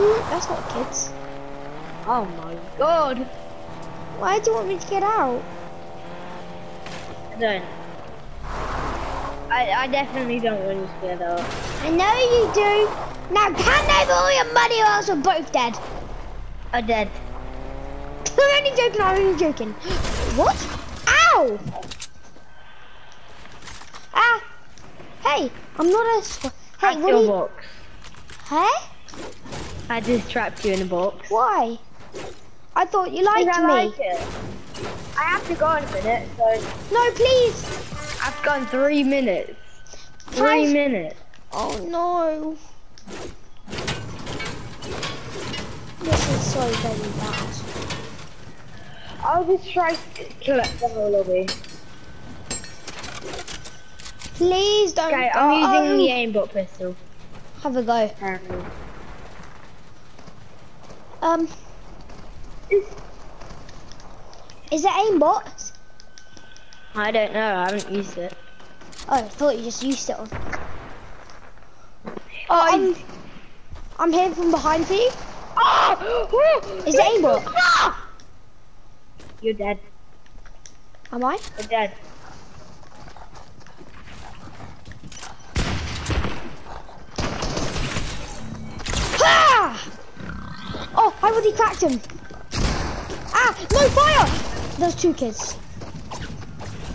That's not kids. Oh my god. Why do you want me to get out? I don't. I, I definitely don't want you to get out. I know you do. Now can over all your money or else we're both dead? I'm dead. I'm only joking, I'm only joking. What? Ow! Ah! Hey, I'm not a... Hey, That's what your are you... box. Hey? I just trapped you in a box. Why? I thought you liked Because me. I like it. I have to go in a minute, so No, please. I've gone three minutes. I- Three minutes. Oh no. This is so very bad. I'll just try to collect the whole lobby. Please don't Okay. I'm using oh, oh. the aimbot pistol. Have a go. Apparently. Um. Is it aimbot? I don't know. I haven't used it. Oh, I thought you just used it on. Oh, Oh, I'm, I'm here from behind for you. Oh! Is it aimbot? You're dead. Am I? You're dead. Cracked him. Ah, no fire! There's two kids.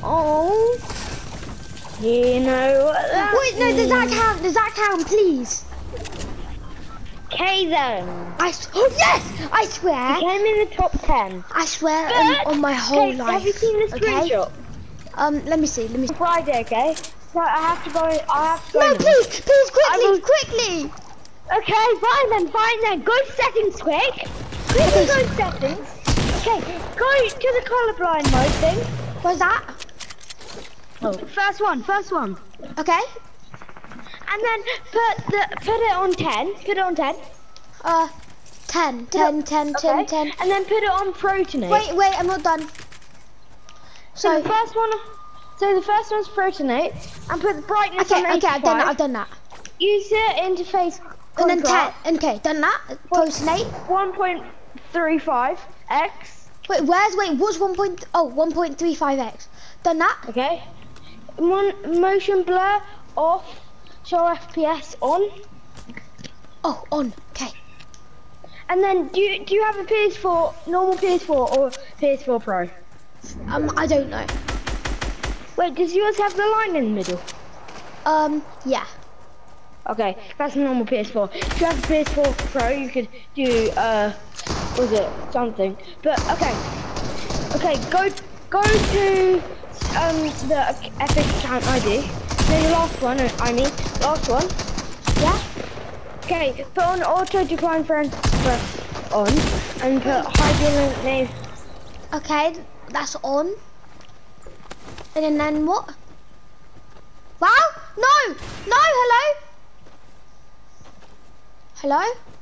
Oh. You know what that Wait, no, does that count? Does that count, please? K then. I oh yes! I swear, Came in the top ten. I swear on, on my whole Okay, life. Have you seen the okay? screenshot? Um, let me see. Let me. See. Friday, okay? So I have to go. I have to go. No, now. please, please, quickly, will- quickly. Okay, fine then, fine then. Go settings quick. This is settings. Okay, go to the colorblind mode thing. What's that? Oh. First one, first one. Okay. And then put the put it on ten. Put it on ten. Uh, ten, ten, ten, okay. ten. And then put it on Protanope. Wait, wait, I'm not done. So, so the first one. So the first one's Protanope, and put the brightness okay, on Okay, okay, I've done that. I've done that. User interface. And then ten. Okay, done that. Protanope. One point 1.35x. Wait, where's, wait, what's 1. Point, oh, 1.35x? Done that? Okay. Mon motion blur off, show FPS on. Oh, on, okay. And then, do you, do you have a PS4, normal PS4 or PS4 Pro? Um, I don't know. Wait, does yours have the line in the middle? Um, yeah. Okay, that's a normal PS4. If you have a PS4 Pro, you could do, uh, was it, something. But, okay. Okay, go, go to, um, the Epic account ID. Then the last one, uh, I mean, last one. Yeah? Okay, put on auto decline friend on, and put hyperlink name. Okay, that's on. And then, then what? Wow! No! No, hello? Hello?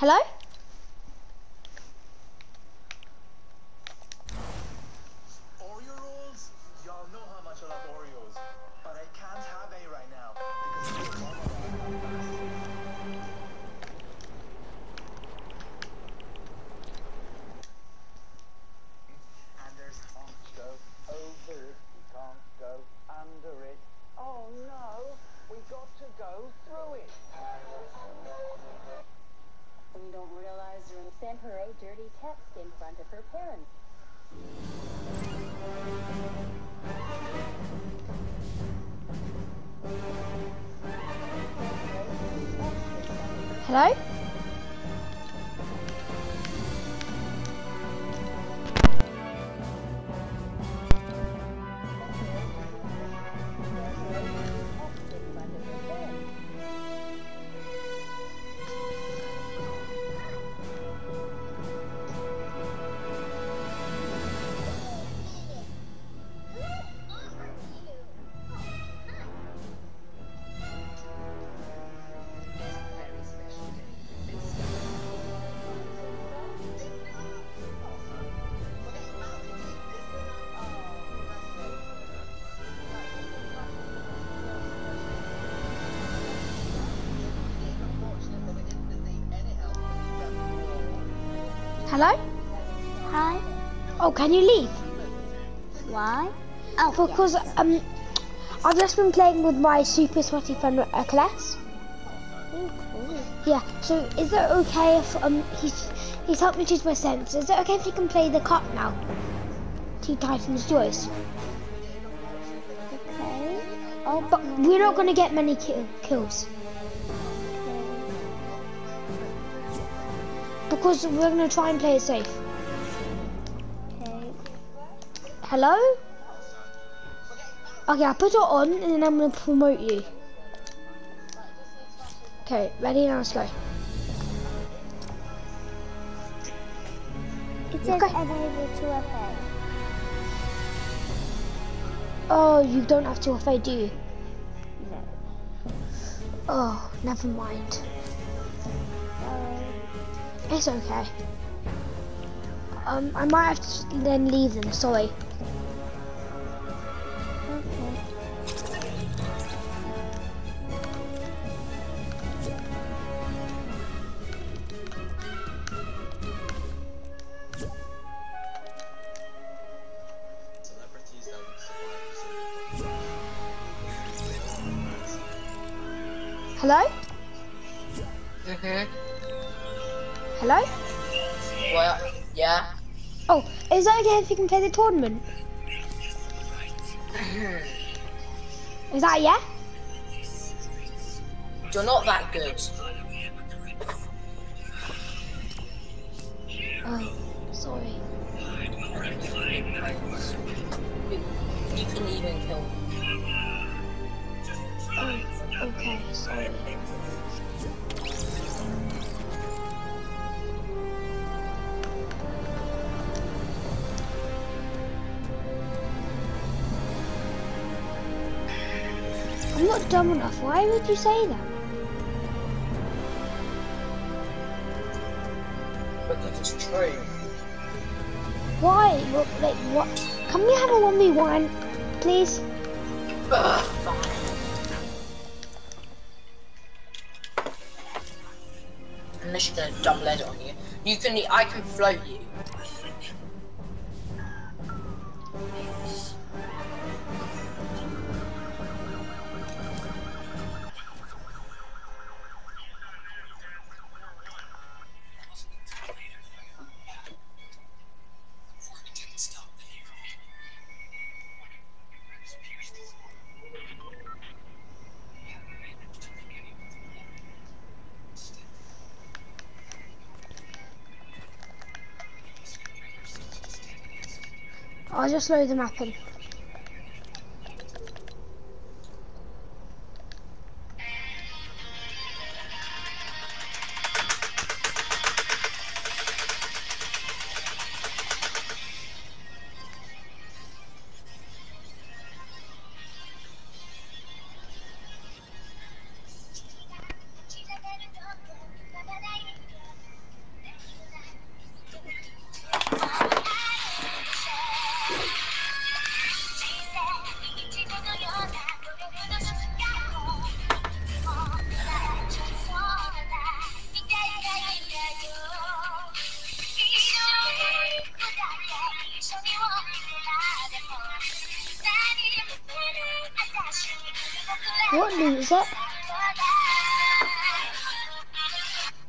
Hello? Hello? Hello? Hi. Oh, can you leave? Why? Oh, Because um, I've just been playing with my super sweaty friend uh, class. yeah. cool. Yeah. So is it okay if um he's he's helped me choose my sense? Is it okay if he can play the cop now? Teen Titans Joyce. Okay. Oh, But we're not gonna get many kill, kills because we're gonna try and play it safe. okay. Hello? Okay, I'll put it on and then I'm gonna promote you. Okay, ready now, let's go. It says Okay. enable to effect. Oh, you don't have to FA, do you? No. Oh, never mind. It's okay. Um, I might have to then leave them, sorry. Okay. Celebrities that would survive. Hello? Mhm. Hello? Well, yeah. Oh, is that okay if you can play the tournament? Is that yeah? You're not that good. Oh, sorry. You, you can even kill me. Oh, okay, sorry. Not dumb enough. Why would you say that? Because it's true. Why? What, like, what? Can we have a 1v1, please? Ugh, fine. Unless you're gonna double edit on you. You can, I can float you. I'll just load the map in.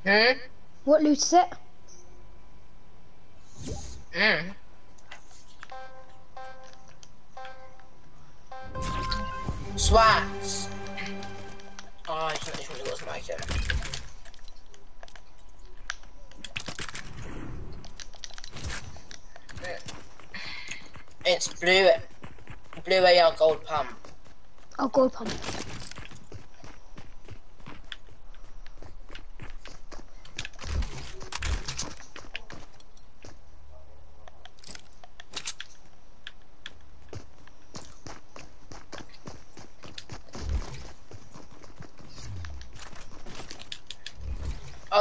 Hmm? What loot is it? Mm. Swats. Oh, I don't know what's my item. It's blue, blue AR gold pump. Oh, gold pump.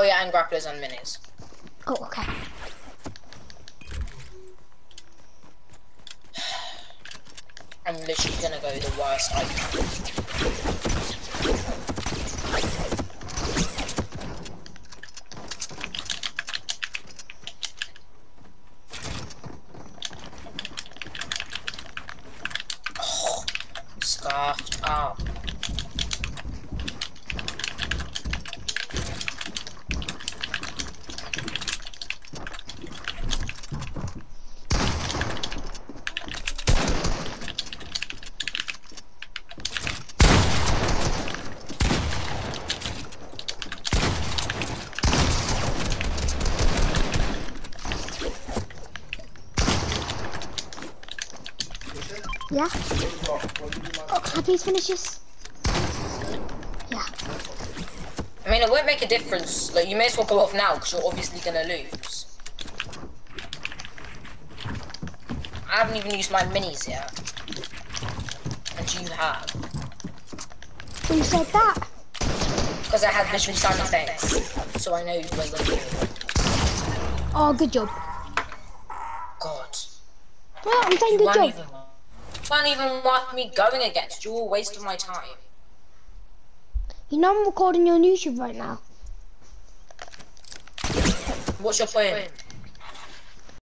Yeah, and grapplers and minis. Oh, okay. I'm literally gonna go the worst I can. Yeah? Oh, can I please finish this? Yeah. I mean, it won't make a difference. Like, you may as well go off now because you're obviously gonna lose. I haven't even used my minis yet, and you have Who said that? because I have visual sound effects, so I know where you're gonna. Oh, good job. God, Well, I'm doing you good job. Even, weren't even worth me going against. You're a waste of my time. You know I'm recording you on YouTube right now. What's your point?